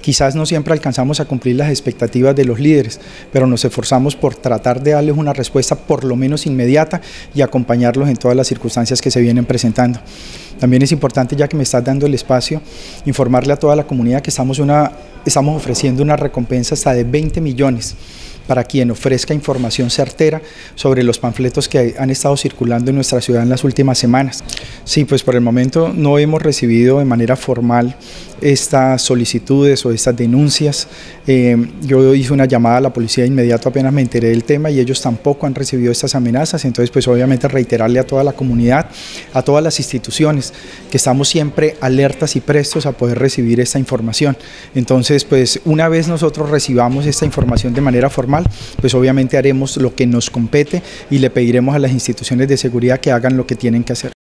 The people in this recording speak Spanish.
Quizás no siempre alcanzamos a cumplir las expectativas de los líderes, pero nos esforzamos por tratar de darles una respuesta por lo menos inmediata y acompañarlos en todas las circunstancias que se vienen presentando. También es importante, ya que me estás dando el espacio, informarle a toda la comunidad que estamos, una, estamos ofreciendo una recompensa hasta de 20 millones para quien ofrezca información certera sobre los panfletos que han estado circulando en nuestra ciudad en las últimas semanas. Sí, pues por el momento no hemos recibido de manera formal estas solicitudes o estas denuncias. Eh, yo hice una llamada a la policía de inmediato apenas me enteré del tema y ellos tampoco han recibido estas amenazas, entonces pues obviamente reiterarle a toda la comunidad, a todas las instituciones, que estamos siempre alertas y prestos a poder recibir esta información. Entonces pues una vez nosotros recibamos esta información de manera formal, pues obviamente haremos lo que nos compete y le pediremos a las instituciones de seguridad que hagan lo que tienen que hacer.